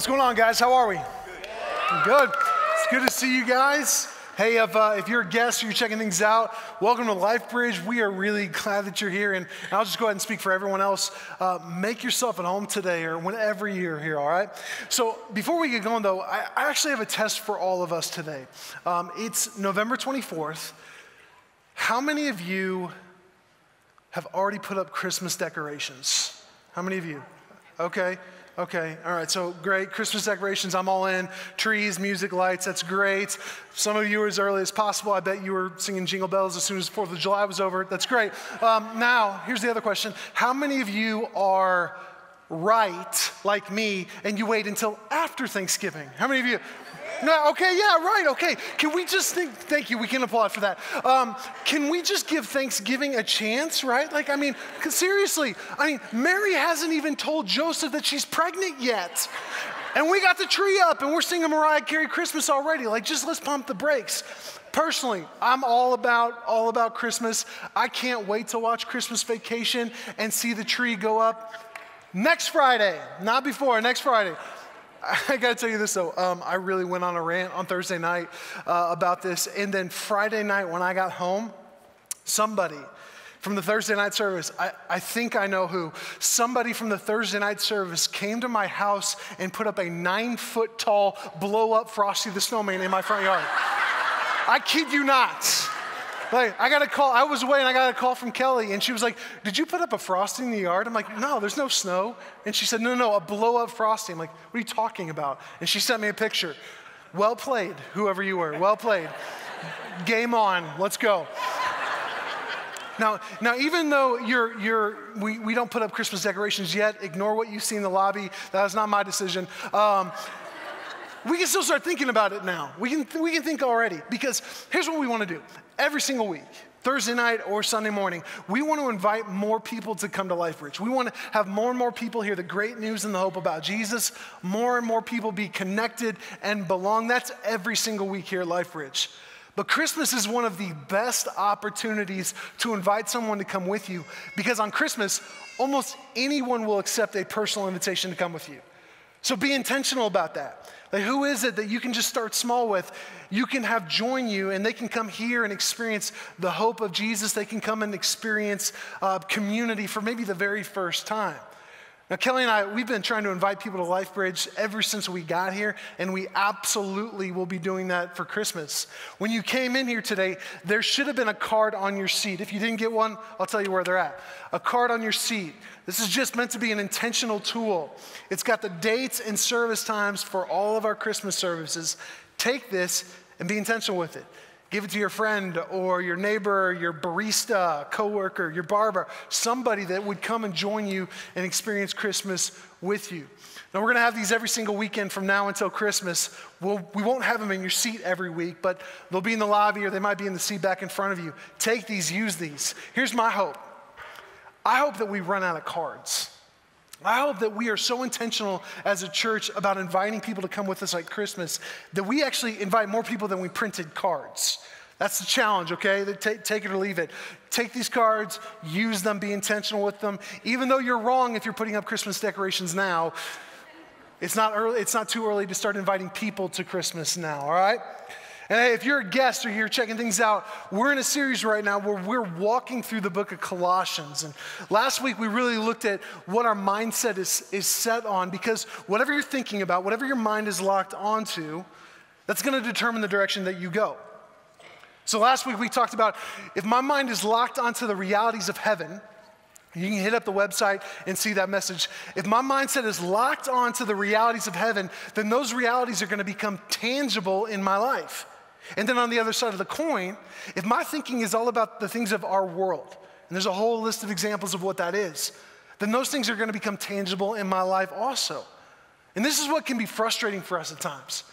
What's going on, guys? How are we? Good. Good. It's good to see you guys. Hey, if, uh, if you're a guest or you're checking things out, welcome to LifeBridge. We are really glad that you're here. And I'll just go ahead and speak for everyone else. Uh, make yourself at home today or whenever you're here, all right? So before we get going, though, I, I actually have a test for all of us today. Um, it's November 24th. How many of you have already put up Christmas decorations? How many of you? Okay. Okay, all right, so great. Christmas decorations, I'm all in. Trees, music, lights, that's great. Some of you are as early as possible. I bet you were singing Jingle Bells as soon as 4th of July was over. That's great. Um, now, here's the other question How many of you are right, like me, and you wait until after Thanksgiving? How many of you? No, okay, yeah, right, okay. Can we just think, thank you, we can applaud for that. Um, can we just give Thanksgiving a chance, right? Like, I mean, seriously, I mean, Mary hasn't even told Joseph that she's pregnant yet. And we got the tree up and we're singing Mariah Carey Christmas already. Like, just let's pump the brakes. Personally, I'm all about all about Christmas. I can't wait to watch Christmas Vacation and see the tree go up next Friday, not before, next Friday. I got to tell you this though. Um, I really went on a rant on Thursday night uh, about this. And then Friday night when I got home, somebody from the Thursday night service, I, I think I know who, somebody from the Thursday night service came to my house and put up a nine foot tall blow up Frosty the Snowman in my front yard. I kid you not. Like, I got a call. I was away and I got a call from Kelly, and she was like, Did you put up a frosting in the yard? I'm like, No, there's no snow. And she said, No, no, a blow up frosting. I'm like, What are you talking about? And she sent me a picture. Well played, whoever you were. Well played. Game on. Let's go. Now, now, even though you're, you're, we, we don't put up Christmas decorations yet, ignore what you see in the lobby. That was not my decision. Um, we can still start thinking about it now. We can, we can think already because here's what we want to do every single week. Thursday night or Sunday morning, we want to invite more people to come to LifeBridge. We want to have more and more people hear the great news and the hope about Jesus, more and more people be connected and belong. That's every single week here at LifeBridge. But Christmas is one of the best opportunities to invite someone to come with you because on Christmas, almost anyone will accept a personal invitation to come with you. So be intentional about that. Like, who is it that you can just start small with? You can have join you, and they can come here and experience the hope of Jesus. They can come and experience uh, community for maybe the very first time. Now, Kelly and I, we've been trying to invite people to LifeBridge ever since we got here, and we absolutely will be doing that for Christmas. When you came in here today, there should have been a card on your seat. If you didn't get one, I'll tell you where they're at. A card on your seat. This is just meant to be an intentional tool. It's got the dates and service times for all of our Christmas services. Take this and be intentional with it. Give it to your friend or your neighbor, your barista, coworker, your barber, somebody that would come and join you and experience Christmas with you. Now, we're going to have these every single weekend from now until Christmas. We'll, we won't have them in your seat every week, but they'll be in the lobby or they might be in the seat back in front of you. Take these, use these. Here's my hope I hope that we run out of cards. Hope that we are so intentional as a church about inviting people to come with us at Christmas that we actually invite more people than we printed cards. That's the challenge, okay? Take, take it or leave it. Take these cards, use them, be intentional with them. Even though you're wrong if you're putting up Christmas decorations now, it's not, early, it's not too early to start inviting people to Christmas now, all right? And hey, if you're a guest or you're checking things out, we're in a series right now where we're walking through the book of Colossians. And last week we really looked at what our mindset is, is set on because whatever you're thinking about, whatever your mind is locked onto, that's going to determine the direction that you go. So last week we talked about if my mind is locked onto the realities of heaven, you can hit up the website and see that message. If my mindset is locked onto the realities of heaven, then those realities are going to become tangible in my life. And then on the other side of the coin, if my thinking is all about the things of our world, and there's a whole list of examples of what that is, then those things are going to become tangible in my life also. And this is what can be frustrating for us at times.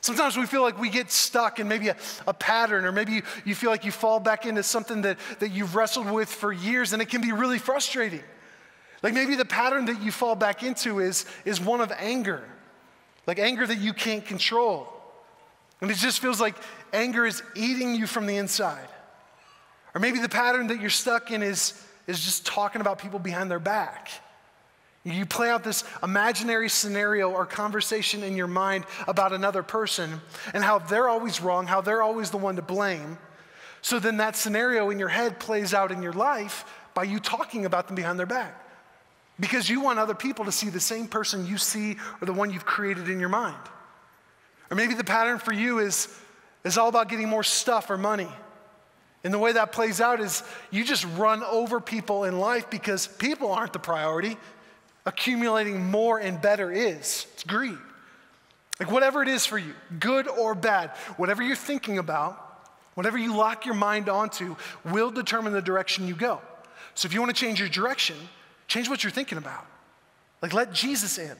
Sometimes we feel like we get stuck in maybe a, a pattern, or maybe you, you, feel like you fall back into something that, that you've wrestled with for years, and it can be really frustrating. Like maybe the pattern that you fall back into is, is one of anger, like anger that you can't control. And it just feels like anger is eating you from the inside. Or maybe the pattern that you're stuck in is, is just talking about people behind their back. You play out this imaginary scenario or conversation in your mind about another person and how they're always wrong, how they're always the one to blame. So then that scenario in your head plays out in your life by you talking about them behind their back. Because you want other people to see the same person you see or the one you've created in your mind. Or maybe the pattern for you is, is all about getting more stuff or money. And the way that plays out is you just run over people in life because people aren't the priority. Accumulating more and better is. It's greed. Like whatever it is for you, good or bad, whatever you're thinking about, whatever you lock your mind onto, will determine the direction you go. So if you want to change your direction, change what you're thinking about. Like let Jesus in.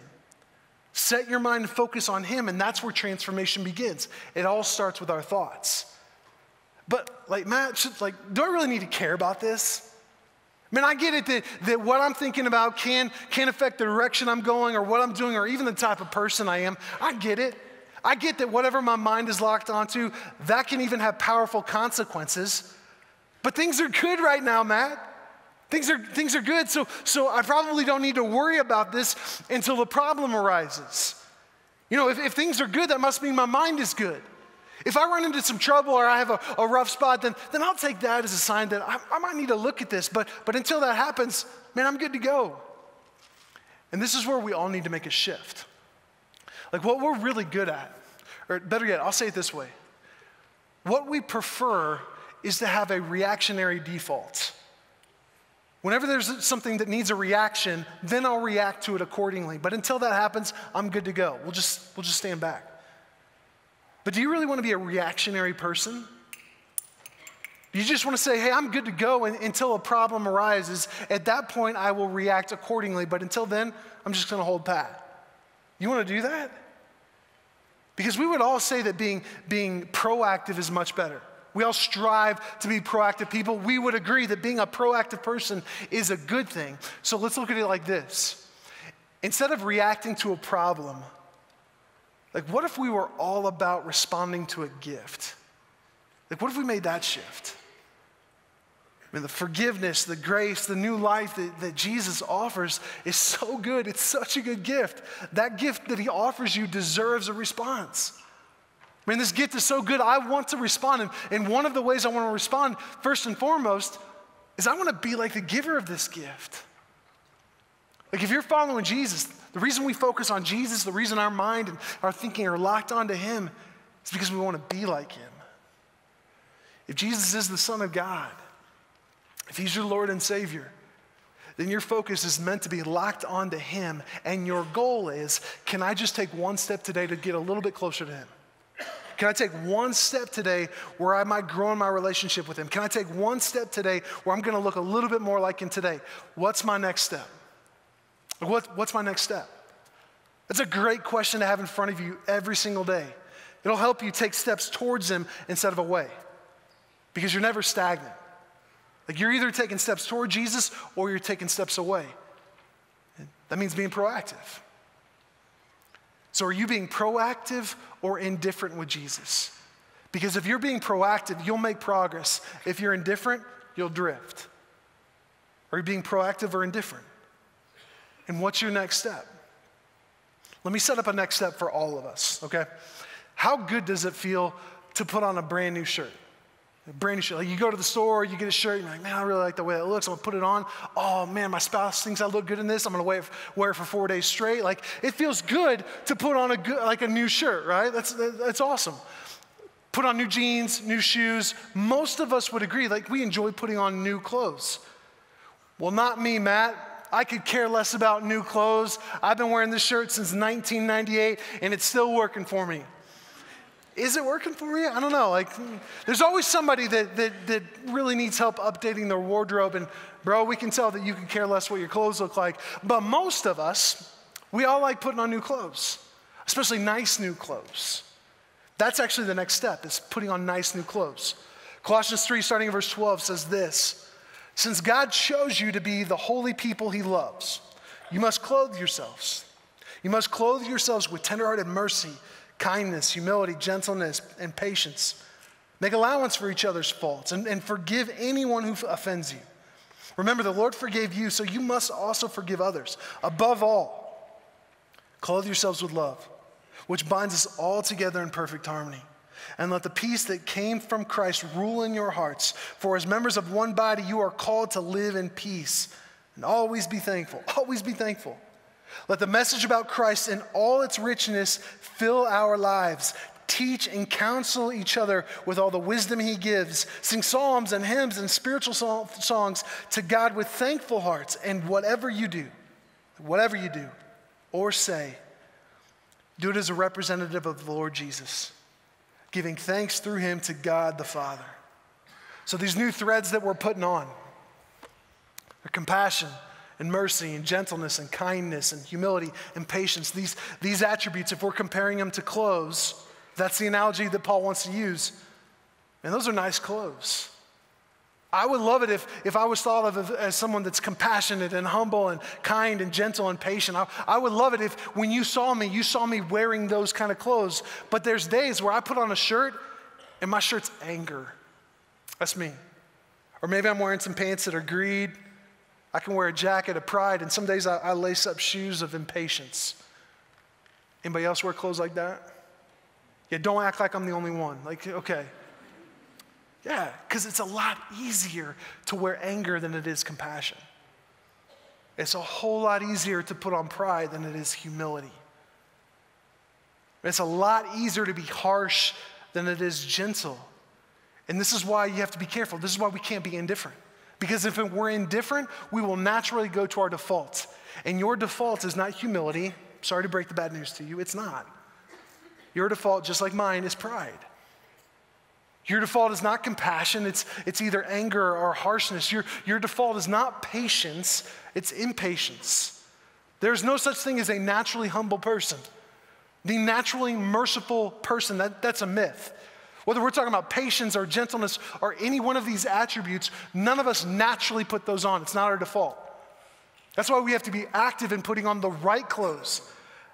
Set your mind and focus on Him, and that's where transformation begins. It all starts with our thoughts. But like Matt, like, do I really need to care about this? I mean, I get it that, that what I'm thinking about can, can affect the direction I'm going or what I'm doing or even the type of person I am. I get it. I get that whatever my mind is locked onto, that can even have powerful consequences. But things are good right now, Matt. Things are, things are good. So, so I probably don't need to worry about this until the problem arises. You know, if, if things are good, that must mean my mind is good. If I run into some trouble or I have a, a rough spot, then, then I'll take that as a sign that I, I might need to look at this. But, but until that happens, man, I'm good to go. And this is where we all need to make a shift. Like what we're really good at, or better yet, I'll say it this way what we prefer is to have a reactionary default. Whenever there's something that needs a reaction, then I'll react to it accordingly. But until that happens, I'm good to go. We'll just, we'll just stand back. But do you really want to be a reactionary person? You just want to say, hey, I'm good to go and, until a problem arises. At that point, I will react accordingly. But until then, I'm just going to hold pat. You want to do that? Because we would all say that being, being proactive is much better. We all strive to be proactive people. We would agree that being a proactive person is a good thing. So let's look at it like this instead of reacting to a problem, like, what if we were all about responding to a gift? Like, what if we made that shift? I mean, the forgiveness, the grace, the new life that, that Jesus offers is so good. It's such a good gift. That gift that he offers you deserves a response. I mean, this gift is so good, I want to respond. And, and one of the ways I want to respond, first and foremost, is I want to be like the giver of this gift. Like, if you're following Jesus, the reason we focus on Jesus, the reason our mind and our thinking are locked onto Him, is because we want to be like Him. If Jesus is the Son of God, if He's your Lord and Savior, then your focus is meant to be locked onto Him, and your goal is can I just take one step today to get a little bit closer to Him? Can I take one step today where I might grow in my relationship with Him? Can I take one step today where I'm going to look a little bit more like Him today? What's my next step? What, what's my next step? That's a great question to have in front of you every single day. It'll help you take steps towards Him instead of away because you're never stagnant. Like you're either taking steps toward Jesus or you're taking steps away. That means being proactive. So, are you being proactive or indifferent with Jesus? Because if you're being proactive, you'll make progress. If you're indifferent, you'll drift. Are you being proactive or indifferent? And what's your next step? Let me set up a next step for all of us, okay? How good does it feel to put on a brand new shirt? Brand new shirt. Like you go to the store, you get a shirt, you're like, man, I really like the way it looks. I'm gonna put it on. Oh man, my spouse thinks I look good in this. I'm gonna wear it for four days straight. Like it feels good to put on a good, like a new shirt, right? That's that's awesome. Put on new jeans, new shoes. Most of us would agree, like we enjoy putting on new clothes. Well, not me, Matt. I could care less about new clothes. I've been wearing this shirt since 1998 and it's still working for me. Is it working for you? I don't know. Like, hmm. there's always somebody that, that, that really needs help updating their wardrobe. And, bro, we can tell that you can care less what your clothes look like. But most of us, we all like putting on new clothes, especially nice new clothes. That's actually the next step, is putting on nice new clothes. Colossians 3, starting in verse 12, says this since God chose you to be the holy people he loves, you must clothe yourselves. You must clothe yourselves with tenderhearted mercy, kindness, humility, gentleness, and patience. Make allowance for each other's faults and, and forgive anyone who offends you. Remember, the Lord forgave you, so you must also forgive others. Above all, clothe yourselves with love, which binds us all together in perfect harmony. And let the peace that came from Christ rule in your hearts. For as members of one body, you are called to live in peace. And always be thankful. Always be thankful. Let the message about Christ in all its richness fill our lives. Teach and counsel each other with all the wisdom he gives. Sing psalms and hymns and spiritual songs to God with thankful hearts. And whatever you do, whatever you do or say, do it as a representative of the Lord Jesus, giving thanks through him to God the Father. So, these new threads that we're putting on are compassion, and mercy and gentleness and kindness and humility and patience. These, these attributes, if we're comparing them to clothes, that's the analogy that Paul wants to use. And those are nice clothes. I would love it if, if I was thought of as someone that's compassionate and humble and kind and gentle and patient. I, I would love it if when you saw me, you saw me wearing those kind of clothes. But there's days where I put on a shirt and my shirt's anger. That's me. Or maybe I'm wearing some pants that are greed I can wear a jacket of pride, and some days I, I lace up shoes of impatience. Anybody else wear clothes like that? Yeah, don't act like I'm the only one. Like, okay. Yeah, because it's a lot easier to wear anger than it is compassion. It's a whole lot easier to put on pride than it is humility. It's a lot easier to be harsh than it is gentle. And this is why you have to be careful. This is why we can't be indifferent. Because if we're indifferent, we will naturally go to our default. And your default is not humility. Sorry to break the bad news to you, it's not. Your default, just like mine, is pride. Your default is not compassion, it's, it's either anger or harshness. Your, your default is not patience, it's impatience. There's no such thing as a naturally humble person. The naturally merciful person, that, that's a myth. Whether we're talking about patience or gentleness or any one of these attributes, none of us naturally put those on. It's not our default. That's why we have to be active in putting on the right clothes.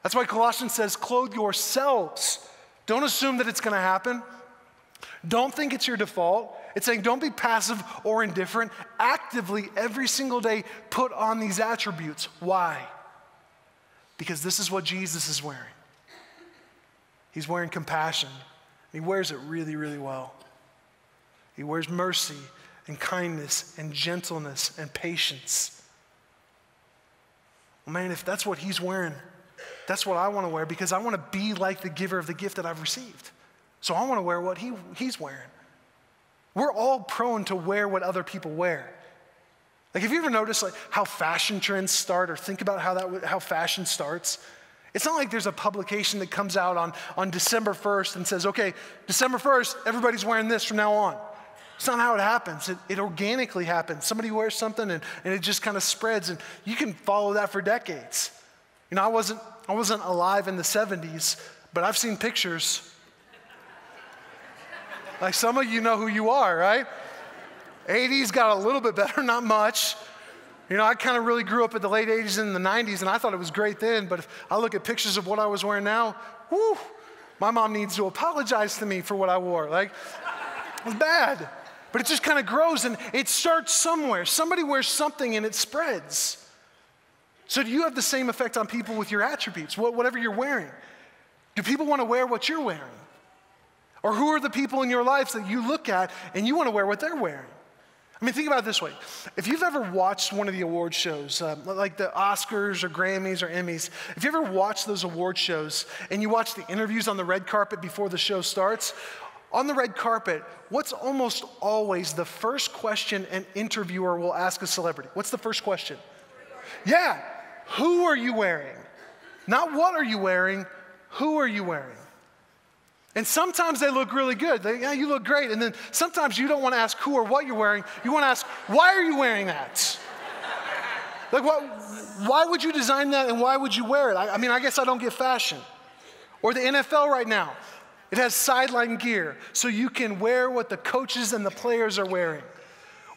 That's why Colossians says, clothe yourselves. Don't assume that it's going to happen. Don't think it's your default. It's saying don't be passive or indifferent. Actively, every single day, put on these attributes. Why? Because this is what Jesus is wearing. He's wearing compassion, he wears it really, really well. He wears mercy and kindness and gentleness and patience. Man, if that's what he's wearing, that's what I want to wear because I want to be like the giver of the gift that I've received. So I want to wear what he, he's wearing. We're all prone to wear what other people wear. Like, have you ever noticed like how fashion trends start, or think about how that how fashion starts? It's not like there's a publication that comes out on, on December 1st and says, okay, December 1st, everybody's wearing this from now on. It's not how it happens. It, it organically happens. Somebody wears something and, and it just kind of spreads, and you can follow that for decades. You know, I wasn't, I wasn't alive in the 70s, but I've seen pictures. like some of you know who you are, right? 80s got a little bit better, not much. You know, I kind of really grew up in the late 80s and the 90s, and I thought it was great then, but if I look at pictures of what I was wearing now, whoo, my mom needs to apologize to me for what I wore. Like, it was bad. But it just kind of grows and it starts somewhere. Somebody wears something and it spreads. So, do you have the same effect on people with your attributes, whatever you're wearing? Do people want to wear what you're wearing? Or who are the people in your lives that you look at and you want to wear what they're wearing? I mean, think about it this way. If you've ever watched one of the award shows, uh, like the Oscars or Grammys or Emmys, if you ever watched those award shows and you watch the interviews on the red carpet before the show starts, on the red carpet, what's almost always the first question an interviewer will ask a celebrity? What's the first question? Yeah, who are you wearing? Not what are you wearing, who are you wearing? And sometimes they look really good. They, yeah, you look great. And then sometimes you don't want to ask who or what you're wearing. You want to ask, why are you wearing that? like, what, why would you design that and why would you wear it? I, I mean, I guess I don't get fashion. Or the NFL right now, it has sideline gear so you can wear what the coaches and the players are wearing.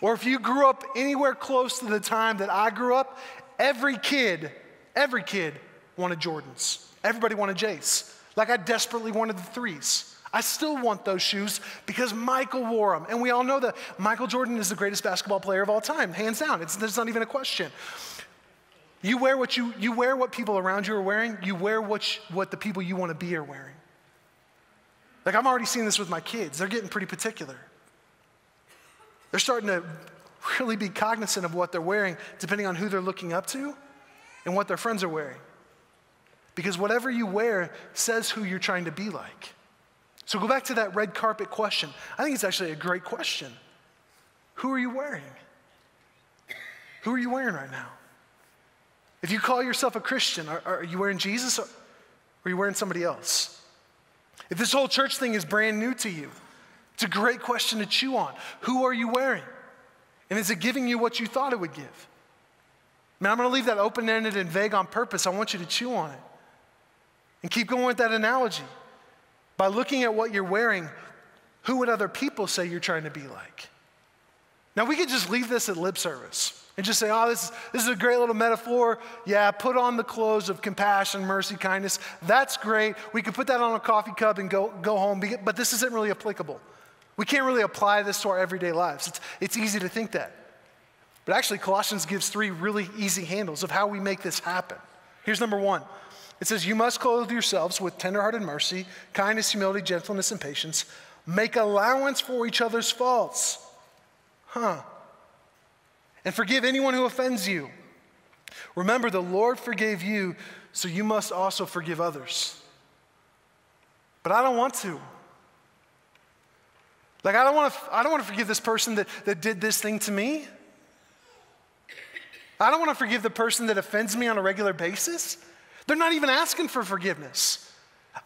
Or if you grew up anywhere close to the time that I grew up, every kid, every kid wanted Jordans. Everybody wanted Jays. Like I desperately wanted the threes. I still want those shoes because Michael wore them. And we all know that Michael Jordan is the greatest basketball player of all time, hands down. It's, there's not even a question. You wear what, you, you wear what people around you are wearing, you wear what, what the people you want to be are wearing. Like, I'm already seeing this with my kids. They're getting pretty particular. They're starting to really be cognizant of what they're wearing, depending on who they're looking up to and what their friends are wearing. Because whatever you wear says who you're trying to be like. So go back to that red carpet question. I think it's actually a great question. Who are you wearing? Who are you wearing right now? If you call yourself a Christian, are, are you wearing Jesus or are you wearing somebody else? If this whole church thing is brand new to you, it's a great question to chew on. Who are you wearing? And is it giving you what you thought it would give? Man, I'm going to leave that open ended and vague on purpose. I want you to chew on it. And keep going with that analogy. By looking at what you're wearing, who would other people say you're trying to be like? Now, we could just leave this at lip service and just say, oh, this is, this is a great little metaphor. Yeah, put on the clothes of compassion, mercy, kindness. That's great. We could put that on a coffee cup and go, go home, but this isn't really applicable. We can't really apply this to our everyday lives. It's, it's easy to think that. But actually, Colossians gives three really easy handles of how we make this happen. Here's number one it says, You must clothe yourselves with tenderhearted mercy, kindness, humility, gentleness, and patience. Make allowance for each other's faults. Huh. And forgive anyone who offends you. Remember, the Lord forgave you, so you must also forgive others. But I don't want to. Like, I don't want to, I don't want to forgive this person that, that did this thing to me. I don't want to forgive the person that offends me on a regular basis. They're not even asking for forgiveness.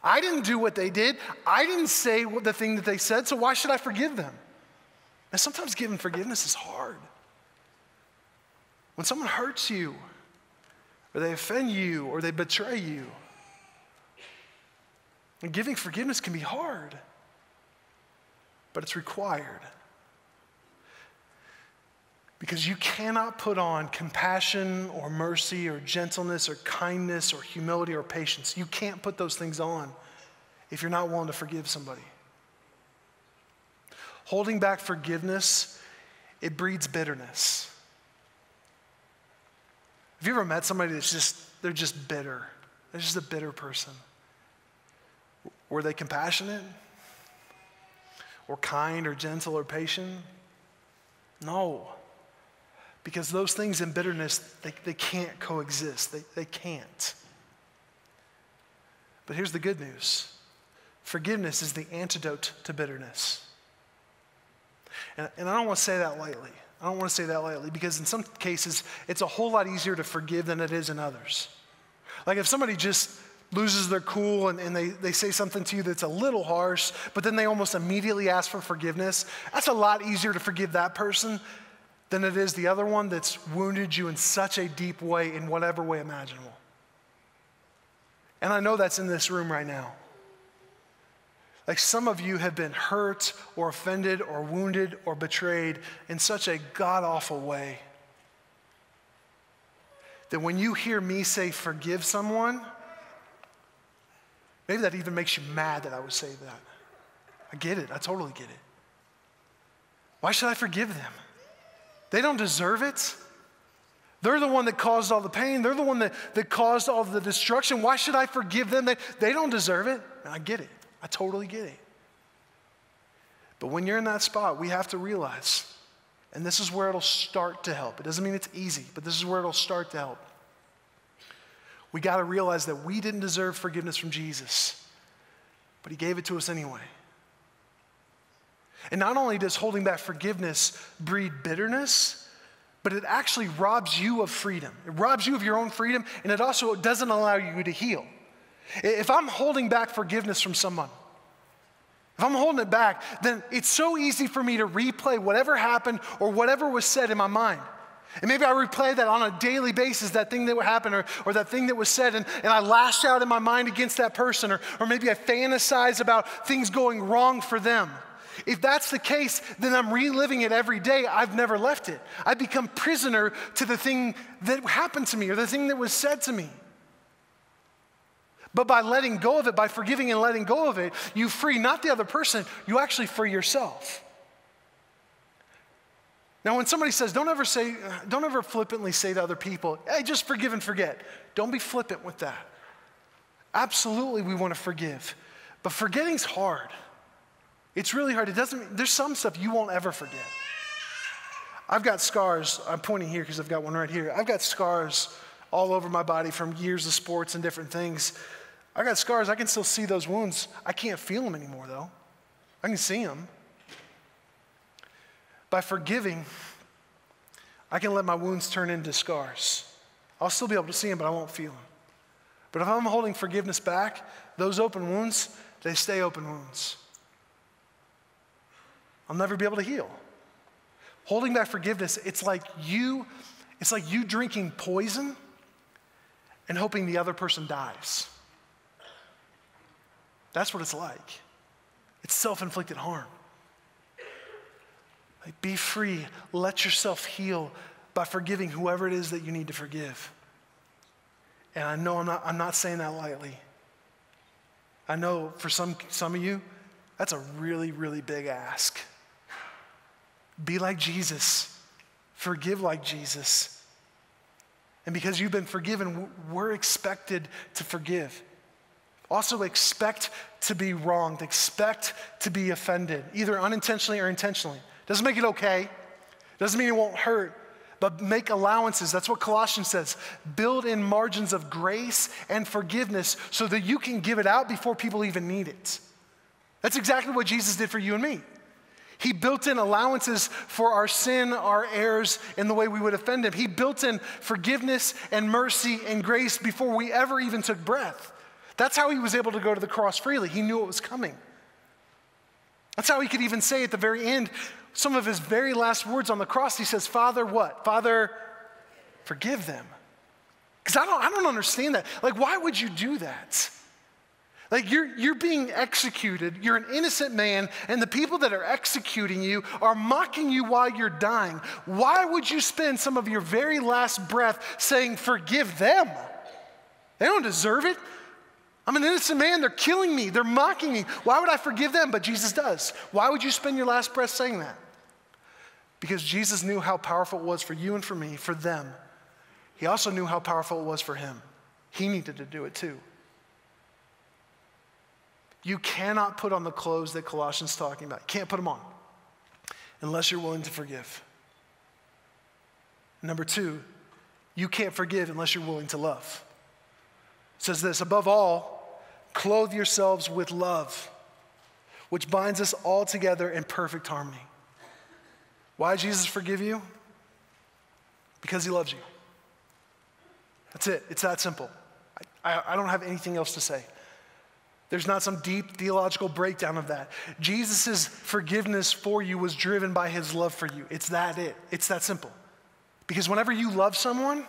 I didn't do what they did. I didn't say the thing that they said, so why should I forgive them? And sometimes giving forgiveness is hard. When someone hurts you, or they offend you, or they betray you, and giving forgiveness can be hard, but it's required. Because you cannot put on compassion or mercy or gentleness or kindness or humility or patience. You can't put those things on if you're not willing to forgive somebody. Holding back forgiveness, it breeds bitterness. Have you ever met somebody that's just, they're just bitter? They're just a bitter person. Were they compassionate? Or kind or gentle or patient? No. Because those things in bitterness, they, they can't coexist. They, they can't. But here's the good news forgiveness is the antidote to bitterness. And, and I don't want to say that lightly. I don't want to say that lightly because in some cases, it's a whole lot easier to forgive than it is in others. Like if somebody just loses their cool and, and they, they say something to you that's a little harsh, but then they almost immediately ask for forgiveness, that's a lot easier to forgive that person than it is the other one that's wounded you in such a deep way, in whatever way imaginable. And I know that's in this room right now. Like some of you have been hurt or offended or wounded or betrayed in such a god awful way that when you hear me say forgive someone, maybe that even makes you mad that I would say that. I get it. I totally get it. Why should I forgive them? They don't deserve it. They're the one that caused all the pain. They're the one that, that caused all the destruction. Why should I forgive them? They, they don't deserve it. And I get it. I totally get it. But when you're in that spot, we have to realize, and this is where it'll start to help. It doesn't mean it's easy, but this is where it'll start to help. We got to realize that we didn't deserve forgiveness from Jesus, but He gave it to us anyway. And not only does holding back forgiveness breed bitterness, but it actually robs you of freedom. It robs you of your own freedom, and it also doesn't allow you to heal. If I'm holding back forgiveness from someone, if I'm holding it back, then it's so easy for me to replay whatever happened or whatever was said in my mind. And maybe I replay that on a daily basis, that thing that happened or, or that thing that was said, and, and I lash out in my mind against that person, or, or maybe I fantasize about things going wrong for them. If that's the case, then I'm reliving it every day. I've never left it. I become prisoner to the thing that happened to me or the thing that was said to me. But by letting go of it, by forgiving and letting go of it, you free not the other person, you actually free yourself. Now, when somebody says, don't ever say, don't ever flippantly say to other people, hey, just forgive and forget. Don't be flippant with that. Absolutely, we want to forgive. But forgetting's hard. It's really hard. It doesn't, there's some stuff you won't ever forget. I've got scars. I'm pointing here because I've got one right here. I've got scars all over my body from years of sports and different things. I got scars. I can still see those wounds. I can't feel them anymore, though. I can see them. By forgiving, I can let my wounds turn into scars. I'll still be able to see them, but I won't feel them. But if I'm holding forgiveness back, those open wounds, they stay open wounds. I'll never be able to heal. Holding back forgiveness, it's like you, it's like you drinking poison and hoping the other person dies. That's what it's like. It's self-inflicted harm. Like be free, let yourself heal by forgiving whoever it is that you need to forgive. And I know I'm not, I'm not saying that lightly. I know for some, some of you, that's a really, really big ask. Be like Jesus, forgive like Jesus. And because you've been forgiven, we're expected to forgive. Also, expect to be wronged, expect to be offended, either unintentionally or intentionally. Doesn't make it okay, doesn't mean it won't hurt, but make allowances. That's what Colossians says. Build in margins of grace and forgiveness so that you can give it out before people even need it. That's exactly what Jesus did for you and me. He built in allowances for our sin, our errors, and the way we would offend him. He built in forgiveness and mercy and grace before we ever even took breath. That's how he was able to go to the cross freely. He knew it was coming. That's how he could even say at the very end, some of his very last words on the cross, he says, Father, what? Father, forgive them. Because I don't, I don't understand that. Like, why would you do that? Like you're, you're being executed, you're an innocent man, and the people that are executing you are mocking you while you're dying. Why would you spend some of your very last breath saying, Forgive them? They don't deserve it. I'm an innocent man, they're killing me, they're mocking me. Why would I forgive them? But Jesus does. Why would you spend your last breath saying that? Because Jesus knew how powerful it was for you and for me, for them. He also knew how powerful it was for him. He needed to do it too. You cannot put on the clothes that Colossians is talking about. You can't put them on unless you're willing to forgive. Number two, you can't forgive unless you're willing to love. It says this above all, clothe yourselves with love, which binds us all together in perfect harmony. Why Jesus forgive you? Because he loves you. That's it. It's that simple. I, I, I don't have anything else to say. There's not some deep theological breakdown of that. Jesus' forgiveness for you was driven by his love for you. It's that it. It's that simple. Because whenever you love someone,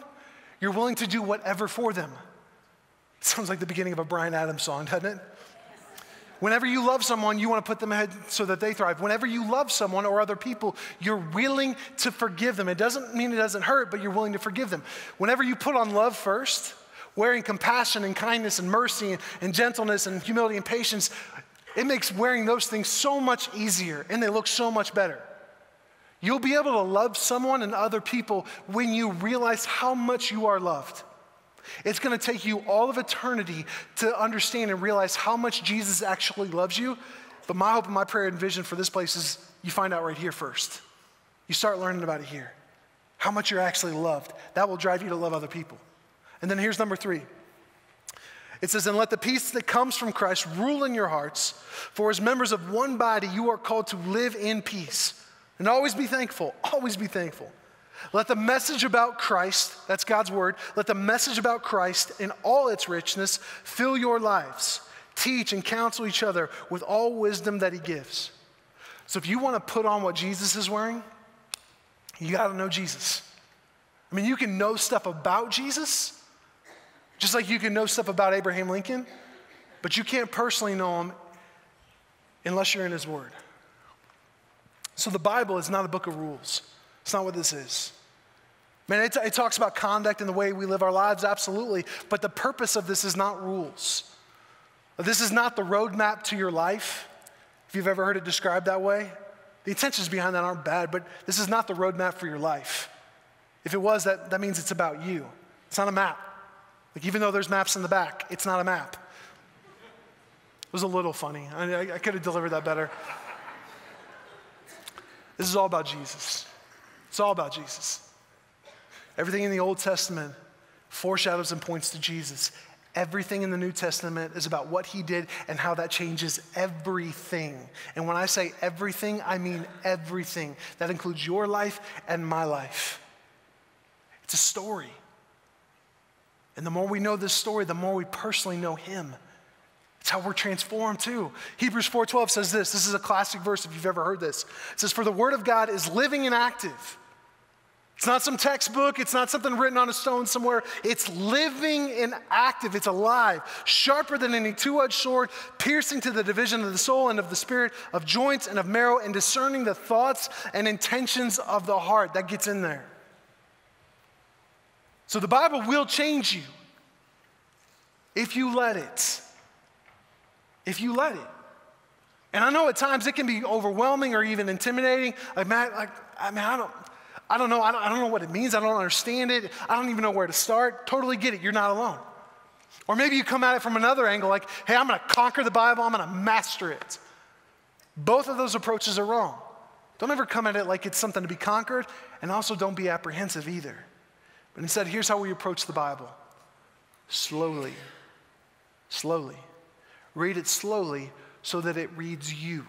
you're willing to do whatever for them. It sounds like the beginning of a Bryan Adams song, doesn't it? Whenever you love someone, you want to put them ahead so that they thrive. Whenever you love someone or other people, you're willing to forgive them. It doesn't mean it doesn't hurt, but you're willing to forgive them. Whenever you put on love first, wearing compassion and kindness and mercy and, gentleness and humility and patience, it makes wearing those things so much easier and they look so much better. You'll be able to love someone and other people when you realize how much you are loved. It's going to take you all of eternity to understand and realize how much Jesus actually loves you. But my hope and my prayer and vision for this place is you find out right here first. You start learning about it here. How much you're actually loved. That will drive you to love other people. And then here's number three. It says, And let the peace that comes from Christ rule in your hearts, for as members of one body, you are called to live in peace. And always be thankful, always be thankful. Let the message about Christ, that's God's word, let the message about Christ in all its richness fill your lives. Teach and counsel each other with all wisdom that He gives. So if you want to put on what Jesus is wearing, you got to know Jesus. I mean, you can know stuff about Jesus, just like you can know stuff about Abraham Lincoln, but you can't personally know him unless you're in his word. So the Bible is not a book of rules. It's not what this is. Man, it, it talks about conduct and the way we live our lives, absolutely. But the purpose of this is not rules. This is not the roadmap to your life, if you've ever heard it described that way. The intentions behind that aren't bad, but this is not the roadmap for your life. If it was, that, that means it's about you. It's not a map. Like, even though there's maps in the back, it's not a map. It was a little funny. I, I could have delivered that better. This is all about Jesus. It's all about Jesus. Everything in the Old Testament foreshadows and points to Jesus. Everything in the New Testament is about what he did and how that changes everything. And when I say everything, I mean everything. That includes your life and my life. It's a story. And the more we know this story, the more we personally know him. It's how we're transformed too. Hebrews 4:12 says this. This is a classic verse if you've ever heard this. It says, For the word of God is living and active it's not some textbook, it's not something written on a stone somewhere. It's living and active, it's alive, sharper than any two edged sword, piercing to the division of the soul and of the spirit, of joints and of marrow, and discerning the thoughts and intentions of the heart. That gets in there. So the Bible will change you if you let it. If you let it. And I know at times it can be overwhelming or even intimidating. Like, man, like, I mean, I don't, I don't know. I don't, I don't know what it means. I don't understand it. I don't even know where to start. Totally get it. You're not alone. Or maybe you come at it from another angle like, hey, I'm going to conquer the Bible, I'm going to master it. Both of those approaches are wrong. Don't ever come at it like it's something to be conquered, and also don't be apprehensive either. But instead, here's how we approach the Bible slowly. Slowly. Read it slowly so that it reads you.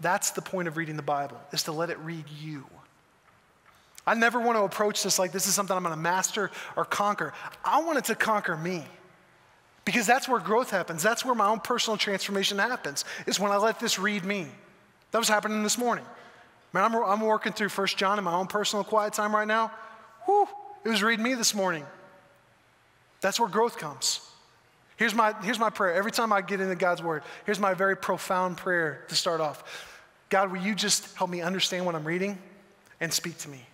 That's the point of reading the Bible, is to let it read you. I never want to approach this like this is something I'm going to master or conquer. I want it to conquer me. Because that's where growth happens. That's where my own personal transformation happens, is when I let this read me. That was happening this morning. Man, I'm, I'm working through First John in my own personal quiet time right now. Whew, it was read me this morning. That's where growth comes. Here's my, here's my prayer. Every time I get into God's word, here's my very profound prayer to start off God, will you just help me understand what I'm reading and speak to me?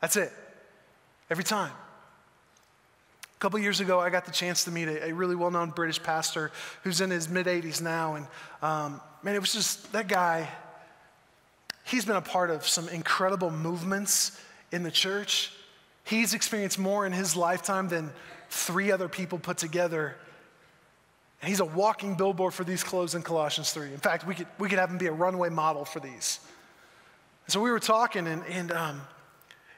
That's it. Every time. A couple years ago, I got the chance to meet a, a really well known British pastor who's in his mid 80s now. And um, man, it was just that guy, he's been a part of some incredible movements in the church. He's experienced more in his lifetime than three other people put together. He's a walking billboard for these clothes in Colossians 3. In fact, we could, we could have him be a runway model for these. so we were talking, and, and um,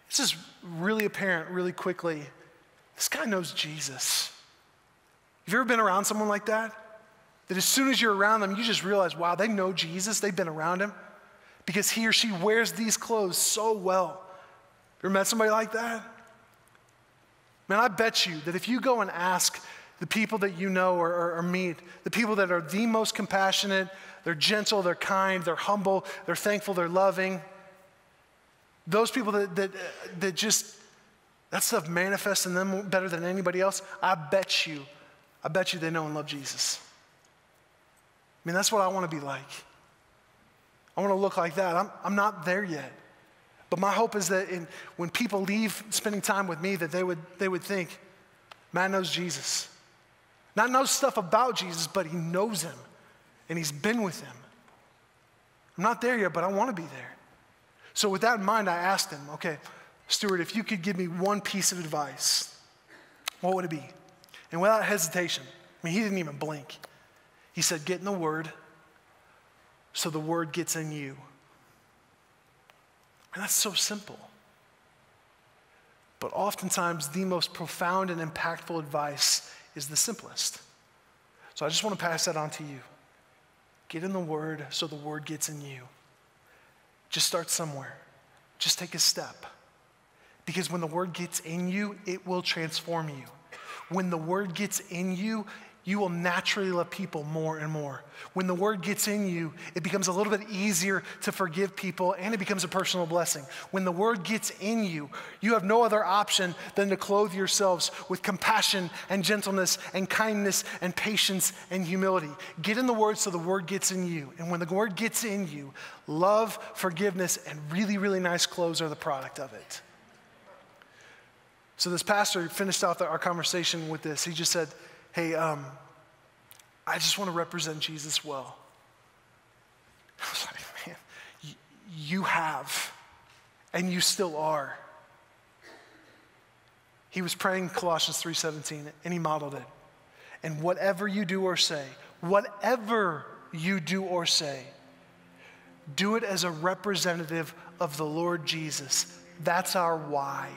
it's just really apparent really quickly. This guy knows Jesus. Have you ever been around someone like that? That as soon as you're around them, you just realize, wow, they know Jesus. They've been around him because he or she wears these clothes so well. You ever met somebody like that? Man, I bet you that if you go and ask the people that you know or, or, or, meet, the people that are the most compassionate, they're gentle, they're kind, they're humble, they're thankful, they're loving, those people that, that, that just, that stuff manifests in them better than anybody else, I bet you, I bet you they know and love Jesus. I mean, that's what I want to be like. I want to look like that. I'm, I'm not there yet. But my hope is that in, when people leave spending time with me, that they would, they would think, man knows Jesus. Not knows stuff about Jesus, but he knows him and he's been with him. I'm not there yet, but I want to be there. So, with that in mind, I asked him, okay, Stuart, if you could give me one piece of advice, what would it be? And without hesitation, I mean, he didn't even blink. He said, Get in the Word so the Word gets in you. And that's so simple. But oftentimes, the most profound and impactful advice is the simplest. So I just want to pass that on to you. Get in the Word so the Word gets in you. Just start somewhere. Just take a step. Because when the word gets in you, it will transform you. When the word gets in you, you will naturally love people more and more. When the word gets in you, it becomes a little bit easier to forgive people and it becomes a personal blessing. When the word gets in you, you have no other option than to clothe yourselves with compassion and gentleness and kindness and patience and humility. Get in the word so the word gets in you. And when the word gets in you, love, forgiveness, and really, really nice clothes are the product of it. So this pastor finished off our conversation with this. He just said, Hey, um, I just want to represent Jesus well. I was like, man, you have, and you still are. He was praying Colossians 3:17, and he modeled it. And whatever you do or say, whatever you do or say, do it as a representative of the Lord Jesus. That's our why.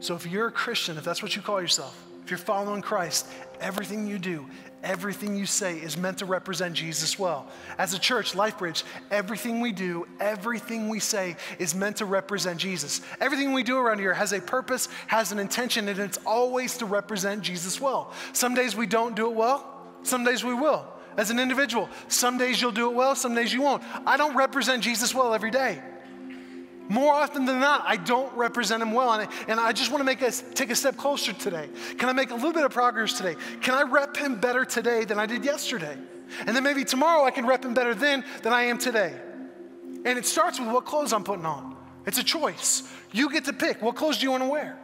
So if you're a Christian, if that's what you call yourself, if you're following Christ, everything you do, everything you say is meant to represent Jesus well. As a church, LifeBridge, everything we do, everything we say is meant to represent Jesus. Everything we do around here has a purpose, has an intention, and it's always to represent Jesus well. Some days we don't do it well, some days we will. As an individual, some days you'll do it well, some days you won't. I don't represent Jesus well every day. More often than not, I don't represent him well. And I, and I just want to make us take a step closer today. Can I make a little bit of progress today? Can I rep him better today than I did yesterday? And then maybe tomorrow I can rep him better then than I am today. And it starts with what clothes I'm putting on. It's a choice. You get to pick what clothes do you want to wear.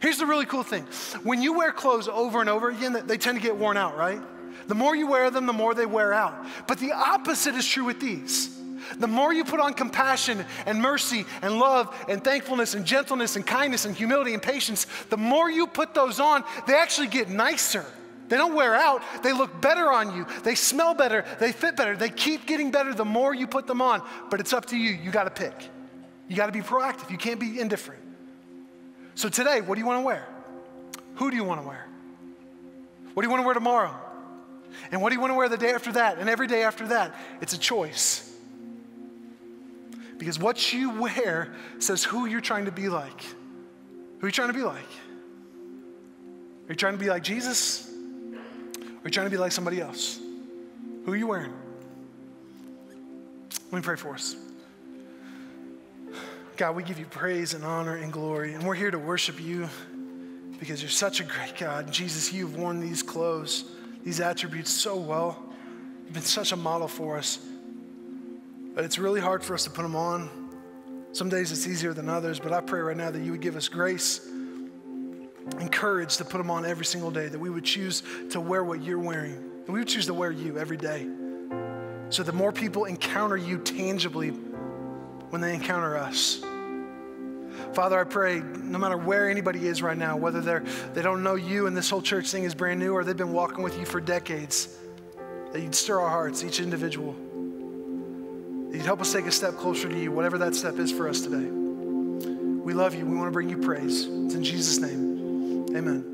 Here's the really cool thing when you wear clothes over and over again, they tend to get worn out, right? The more you wear them, the more they wear out. But the opposite is true with these. The more you put on compassion and mercy and love and thankfulness and gentleness and kindness and humility and patience, the more you put those on, they actually get nicer. They don't wear out, they look better on you. They smell better, they fit better. They keep getting better the more you put them on. But it's up to you. You got to pick. You got to be proactive. You can't be indifferent. So today, what do you want to wear? Who do you want to wear? What do you want to wear tomorrow? And what do you want to wear the day after that? And every day after that? It's a choice. Because what you wear says who you're trying to be like. Who are you trying to be like? Are you trying to be like Jesus? Or are you trying to be like somebody else? Who are you wearing? Let me pray for us. God, we give you praise and honor and glory, and we're here to worship you because you're such a great God. Jesus, you've worn these clothes, these attributes so well. You've been such a model for us. But it's really hard for us to put them on. Some days it's easier than others, but I pray right now that you would give us grace and courage to put them on every single day, that we would choose to wear what you're wearing, that we would choose to wear you every day. So that more people encounter you tangibly when they encounter us. Father, I pray no matter where anybody is right now, whether they're, they don't know you and this whole church thing is brand new or they've been walking with you for decades, that you'd stir our hearts, each individual. You'd help us take a step closer to you, whatever that step is for us today. We love you. We want to bring you praise. It's in Jesus' name. Amen.